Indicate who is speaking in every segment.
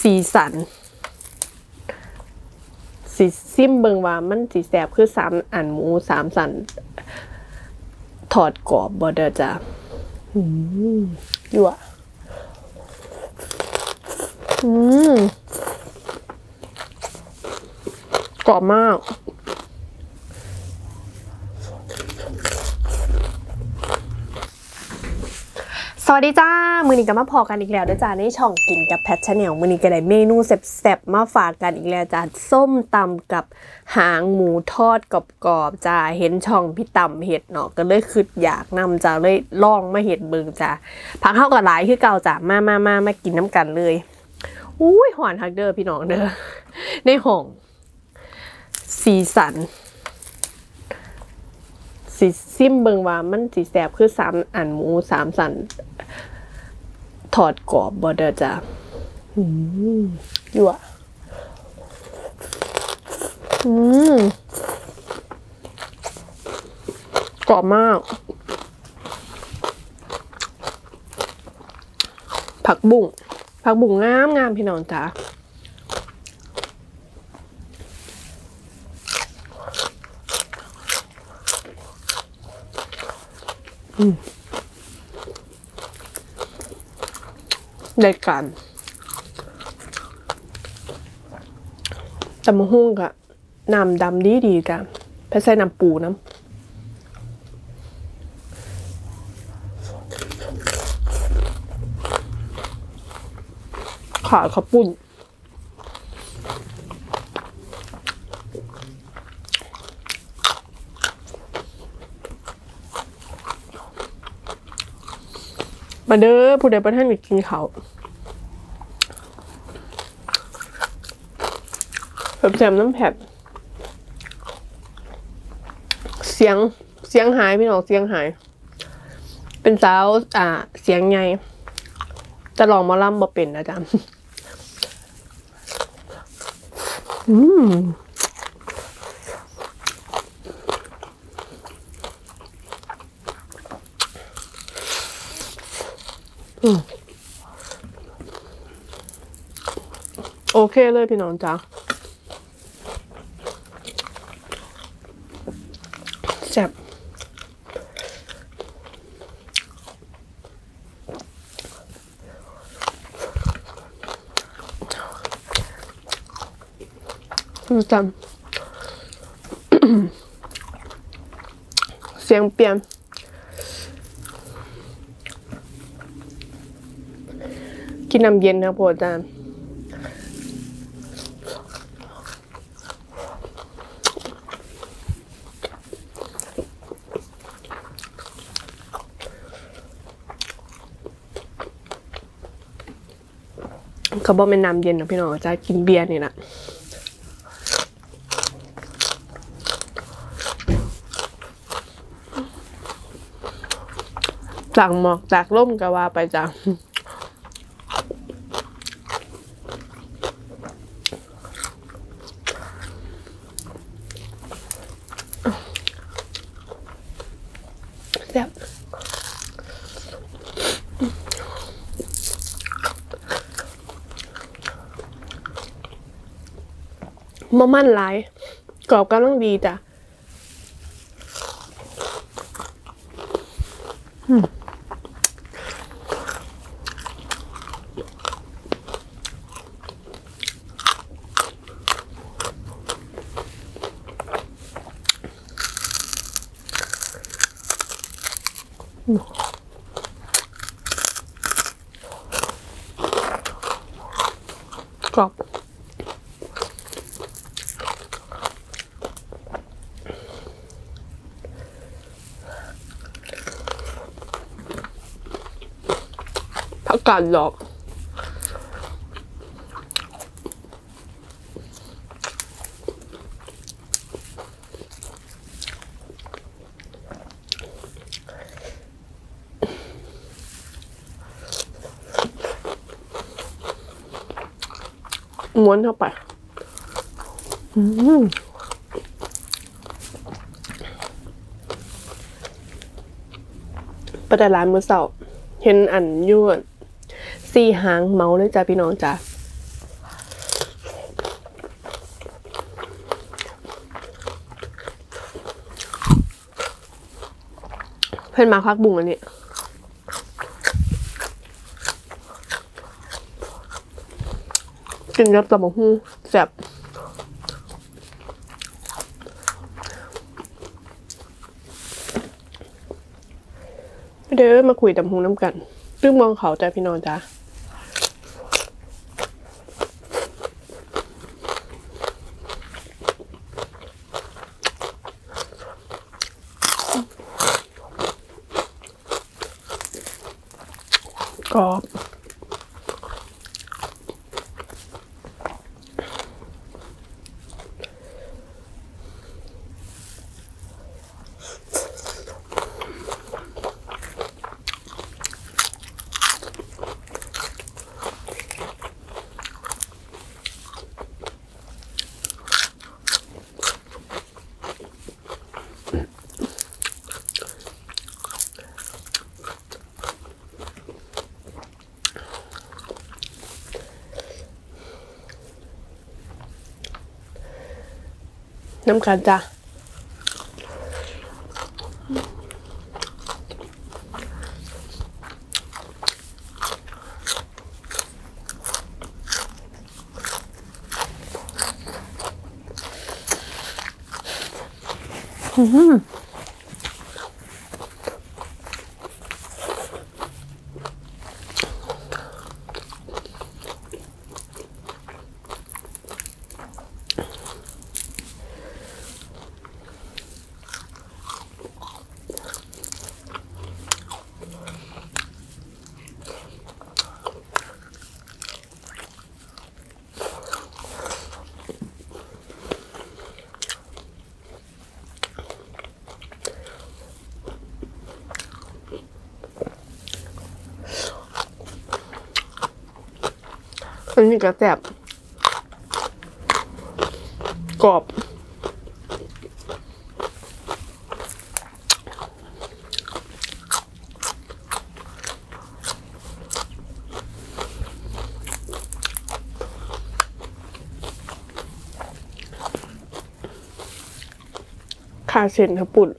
Speaker 1: สีสัน สีซิมเบิงว่ามันสีแสบคือสามอันหมูสามสัน ถอดกรอบบอเดอจ้ะอืมยั่วอืมกรอบมาก สวัสดีจ้า มือนี้ก็มาพอกันอีกแล้วด้วยจ้าในช่องกินกับแพทชาแนลมือนี้ก็ได้เมนูแซ่บๆมาฝากกันอีกแล้วจ้าส้มตำกับหางหมูทอดกรอบๆจ้าเห็นช่องพี่ต่ำเห็ดเนาะก็เลยคิดอยากนำจ้าเลยลองมาเห็ดเบิงจ้าพักเข้ากับหลายคือเก่าจ้ามามามามากินน้ำกันเลยอุ้ยหวานฮักเดอร์พี่น้องเด้อในห้องสีสัน สีซิมเบิงว่ามันสีแสบคือสามอันหมูสามสัน ถอดกรอบบอเดอจ้ะอืมยั่วอืมกรอบมาก ผักบุ้งผักบุ้งงามงามพี่น้องจ้า ได้กันตำมะฮุ่งกะน้ำดำดีดีๆจ้ะไปใส่น้ำปูน้ำขาข้าวปุ้น มาเด้อผู้ใดประท่านอยากกินเขาวแบบแซมน้ำแผดเสียงเสียงหายพี่น้องเสียงหาย เป็นสาวอ่า เสียงไงจะลองมาล่ำบ่เป็นนะจ๊ะอืม โอเคเลยพี่น้องจ้าแซ่บดูจำเสียงเปลี่ยนกินน้ำเย็นนะโปรดจา เขาบอกเป็นน้ำเย็นนะพี่น้องจะกินเบียร์นี่นะจากหมอกจากร่มก็ว่าไปจ้ะ มะมันหลายกรอบกำลังดีจ้ะกรอบ กกาดดอกม้วนเข้าไปอืมประดาร้านมือเสาเห็นอันยวด สี่หางเมาเลยจ้ะพี่น้องจ้ะเพื่อนมาควักบุ้งอันนี้กินยับตำบัหุ่งแซ่บเด้อมาคุยตำบหุ่น้ำกันเรื่องมองเขาจ้ะพี่น้องจ้า ก็ น้ำกันจ้ะ อันนี้ก็แซ่บกรอบขาเส้นครับปุ่น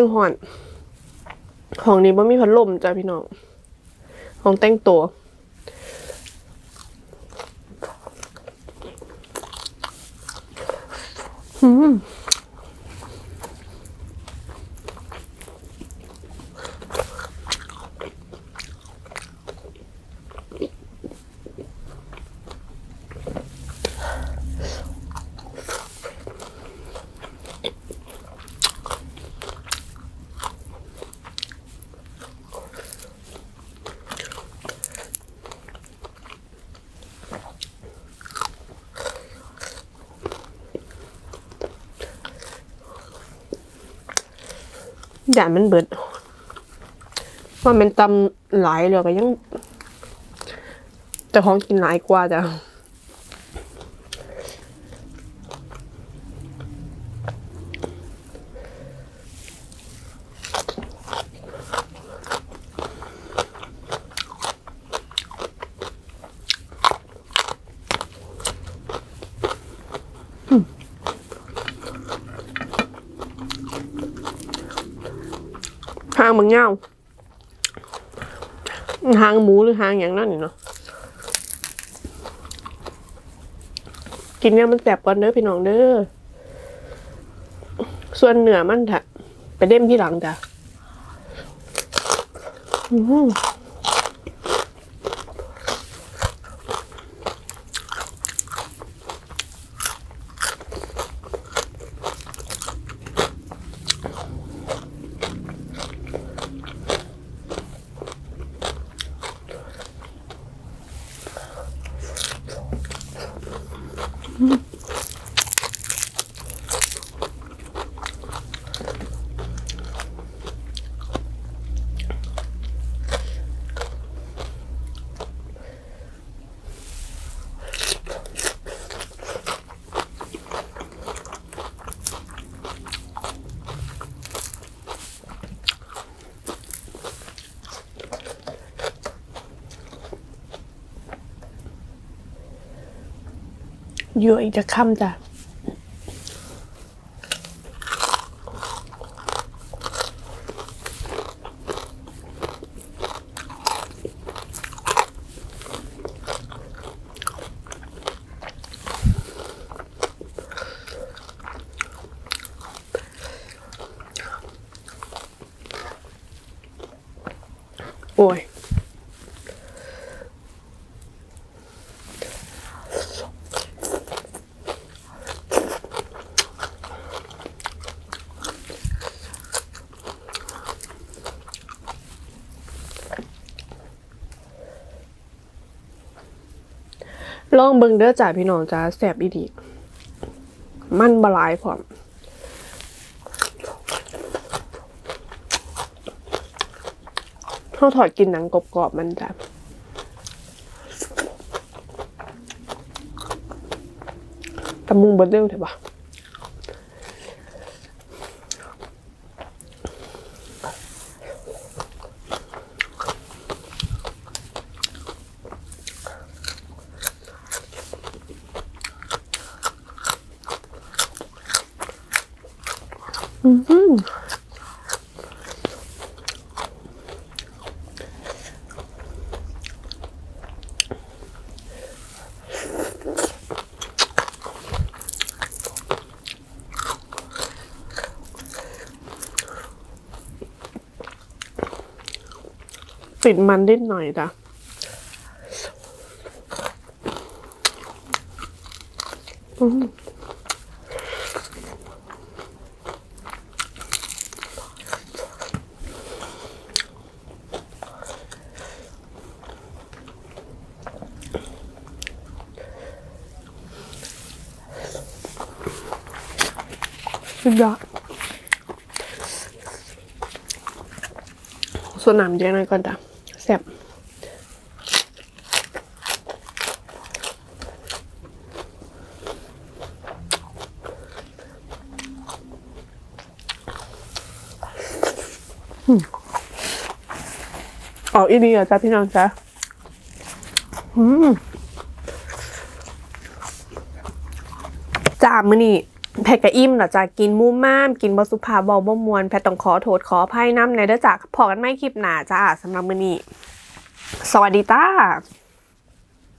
Speaker 1: เพิ่งหอนของนี้บ่มีพัดลมจ้ะพี่น้องของแต่งตัวอืม อย่ามันเบิดว่ามันตำหลายเลยก็ยัง แต่ของกินหลายกว่าจ้ะางบางเงาหางหมูหรือหางอย่างนั้นนี่เนาะกินเนี่ยมันแสบก่อนเด้อพี่น้องเด้อส่วนเหนือมันถะไปเด้มที่หลังจ้ะอือ ออยู่อีกจะค่ำจ้ะโอ้ย ลองเบิ่งเด้อจ้าพี่น้องจ้าแสบอีดีมันบลายพร้อมเขาถอดกินหนังกรอบๆมันจ้ะตำมุงเบดเร็วเถอะปะ ติดมันนิดหน่อยจ้ะอืม สุดยอดส่วนน้ำเยอะหน่อยก่อนจ้ะแซ่บออกอีดีอะจ้ะพี่น้องจ้ะจ้ามื้อนี้ พทย์กะอิ่มเราจะกินมูม่ามกินบสุภาบาบ่มวน แพทย์ต้องขอโทษขออภัยน้ำในเด้อจากพอกันไม่คลิปหนาจ้าสำหรับมื้อนี้สวัสดีจ้า